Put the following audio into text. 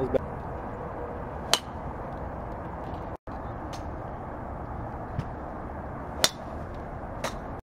was bad.